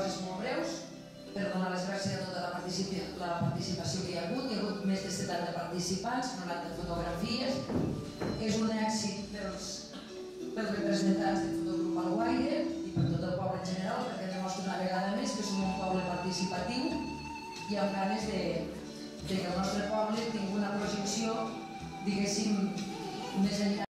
Coses molt breus per donar les gràcies a tota la, la participació que hi ha hagut. Hi ha hagut més de 70 participants, 90 fotografies. És un èxit pels, pels representants del Fotogrup Alguaire i per tot el poble en general perquè demostra una vegada més que som un poble participatiu i amb ganes de, de que el nostre poble tingui una projecció, diguéssim, més enllà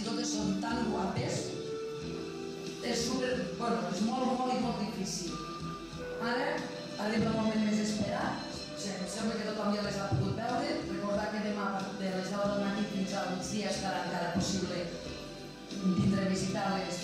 i totes són tan guapes és super... bueno, és molt, molt i molt difícil. Ara arriba el moment més esperat, sigui, em sembla que tothom ja les ha pogut veure, recordar que demà de les 10 del matí fins al migdia estarà encara possible vindre a visitar les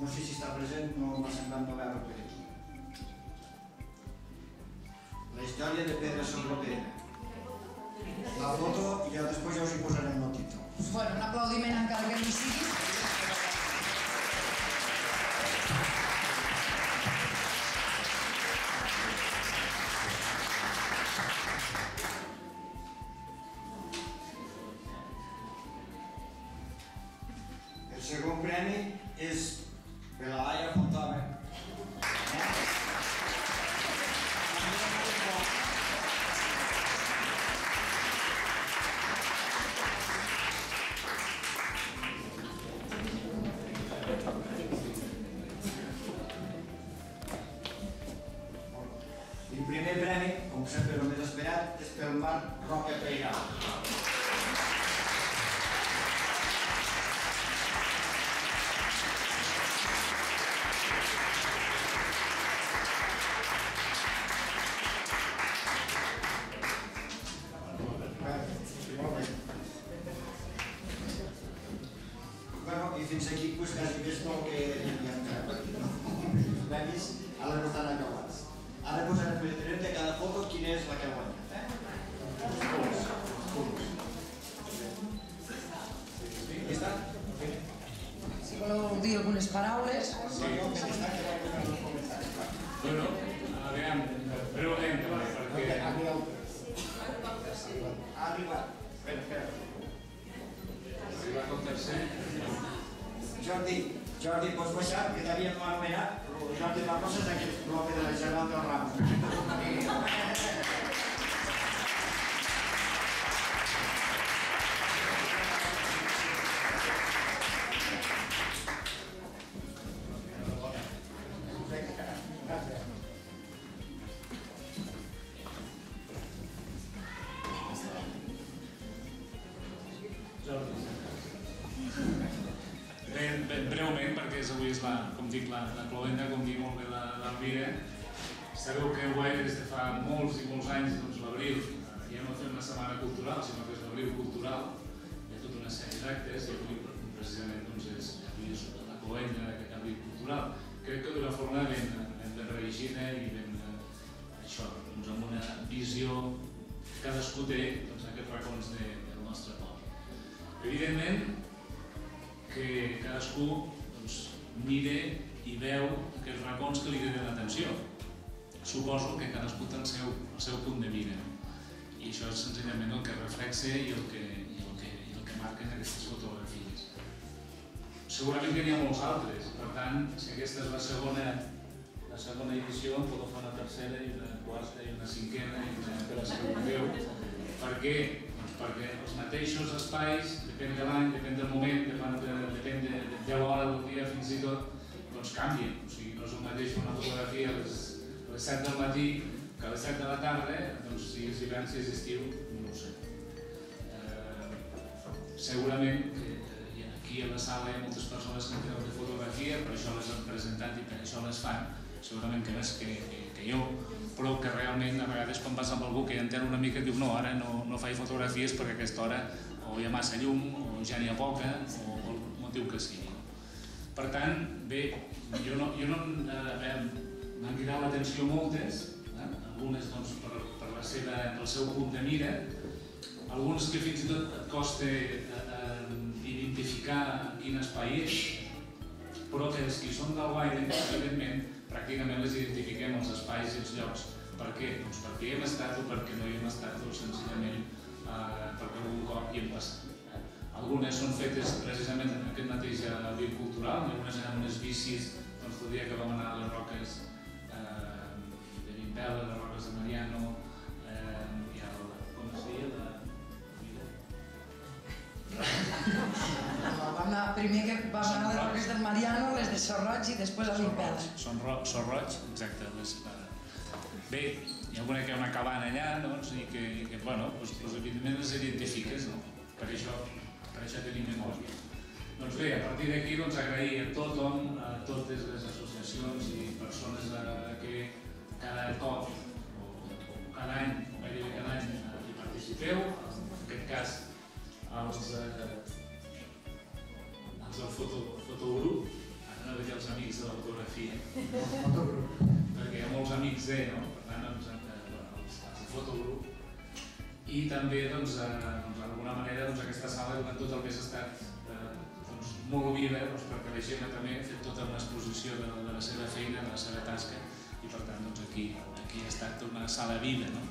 No sé si està present, no m'ha semblat no veure per aquí. La història de pedra sobre pedra. La foto i ja després ja us hi posarem el títol. Bueno, un aplaudiment encara que no sigui. El segon premi és per la es como Jordi, pots baixar, que t'havíem anomenat, però Jordi Barrosa és aquest bloc de la Gerard la, la cloenda, com diu molt bé l'Alvira. Sabeu que Guaire des de fa molts i molts anys, doncs l'abril, eh, ja no fem una setmana cultural, sinó que és l'abril cultural, hi ha tota una sèrie d'actes i avui precisament doncs, és, avui és la cloenda d'aquest abril cultural. Crec que d'una forma ben, ben, ben reeixida i ben, eh, això, doncs, amb una visió cadascú té doncs, aquests racons de, del nostre poble. Evidentment, que cadascú doncs, mire i veu aquests racons que li criden l'atenció. Suposo que cadascú té el seu, el seu punt de mira. I això és senzillament el que reflexa i el que, i el que, i el que marquen aquestes fotografies. Segurament que n'hi ha molts altres, per tant, si aquesta és la segona, la segona edició, en podeu fer una tercera i una quarta i una cinquena i una que la següeu. Per què? Doncs perquè els mateixos espais, depèn de l'any, depèn del moment, depèn de, depèn de, de del dia fins i tot, doncs canvien. O sigui, no és el mateix una fotografia a les, a les 7 del matí que a les 7 de la tarda, doncs si és hivern, si és estiu, no ho sé. Eh, segurament que eh, aquí a la sala hi ha moltes persones que tenen de fotografia, per això les han presentat i per això les fan, segurament que més que, que, que jo, però que realment a vegades quan vas amb algú que ja entén una mica diu no, ara no, no faig fotografies perquè a aquesta hora o hi ha massa llum o ja n'hi ha poca o el motiu que sigui. Per tant, bé, jo no, jo no eh, m'han cridat l'atenció moltes, eh? algunes doncs, per, per, la seva, pel seu punt de mira, algunes que fins i tot et costa eh, eh, identificar en quin espai és, però que els que són del Guaire, evidentment, pràcticament les identifiquem els espais i els llocs. Per què? Doncs perquè hi hem estat o perquè no hi hem estat o senzillament eh, perquè algun cop hi hem passat. Eh? Algunes són fetes precisament en aquest mateix abril cultural, algunes eren unes bicis doncs, el dia que vam anar a les roques eh, de Vimpela, les roques de Mariano, eh, i el, com es deia? La, No, vam anar, primer que vam anar a les roques del Mariano, les de Sor Roig i després a l'Impela. Són ro Sor Roig, exacte. Les, uh, bé, hi ha alguna que hi ha una cabana allà, doncs, i que, i que bueno, doncs, doncs, evidentment les identifiques, no? Per això, això tenim memòria. Doncs bé, a partir d'aquí doncs, agrair a tothom, a totes les associacions i persones a, que cada cop, o, o cada any, o gairebé cada any, eh, hi participeu, en aquest cas als, eh, els del foto, fotogrup, ara veig els amics de la fotografia, perquè hi ha molts amics de, no? per tant, doncs, eh, els, els del fotogrup, i també, doncs, eh, doncs, d'alguna manera, doncs, aquesta sala durant tot el que s'ha estat eh, doncs, molt viva, doncs, perquè la gent també ha fet tota una exposició de, de la seva feina, de la seva tasca, i per tant, doncs, aquí, aquí ha estat una sala viva, no?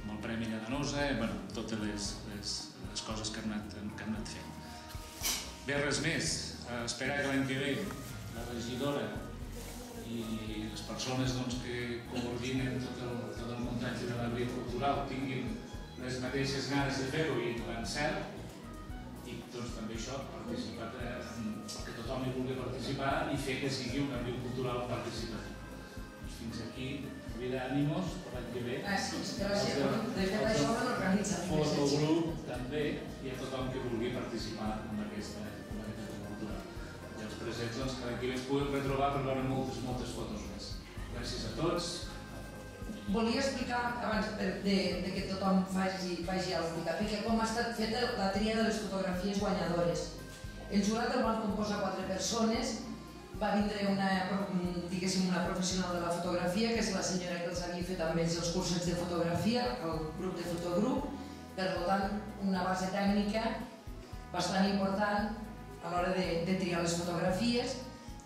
amb el Premi Lladanosa, i, bueno, totes les, les, les coses que hem anat, que hem anat fent. Bé, res més. Eh, esperar que l'any que ve la regidora i les persones doncs, que coordinen tot el, tot el muntatge de l'abril cultural tinguin les mateixes ganes de fer-ho i l'encert i doncs, també això, participar, eh, que tothom hi vulgui participar i fer que sigui un abril cultural participatiu. Doncs fins aquí, vida ànimos, per l'any que ve. Gràcies. De fet, això ho organitza. Fotogrup també i a tothom que vulgui participar en aquesta, en aquesta cultura. I els presents doncs, que aquí ens puguem retrobar per veure moltes, moltes fotos més. Gràcies a tots. Volia explicar, abans de, de que tothom faci, faci el pica-pica, com ha estat feta la tria de les fotografies guanyadores. El jurat el van composar quatre persones, va vindre una, diguéssim, una professional de la fotografia, que és la senyora que els havia fet amb ells els cursos de fotografia, el grup de fotogrup, per tant, una base tècnica bastant important a l'hora de, de triar les fotografies.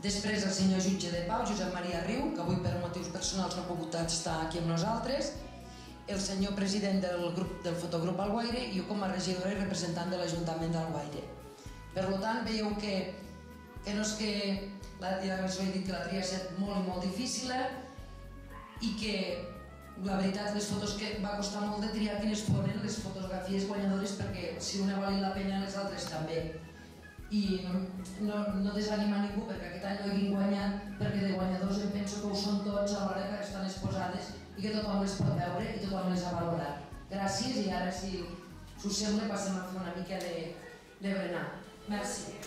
Després el senyor jutge de pau, Josep Maria Riu, que avui per motius personals no ha pogut estar aquí amb nosaltres, el senyor president del grup del fotogrup Alguaire i jo com a regidora i representant de l'Ajuntament d'Alguaire. Per tant, veieu que que no és que la, ja us he dit que la tria ha estat molt i molt difícil eh? i que la veritat les fotos que va costar molt de triar quines foren les fotografies guanyadores perquè si una valin la pena les altres també i no, no, no desanima ningú perquè aquest any no hagin guanyat perquè de guanyadors em penso que ho són tots a l'hora que estan exposades i que tothom les pot veure i tothom les ha valorat. Gràcies i ara si, si us sembla passem a fer una mica de, de berenar. Merci.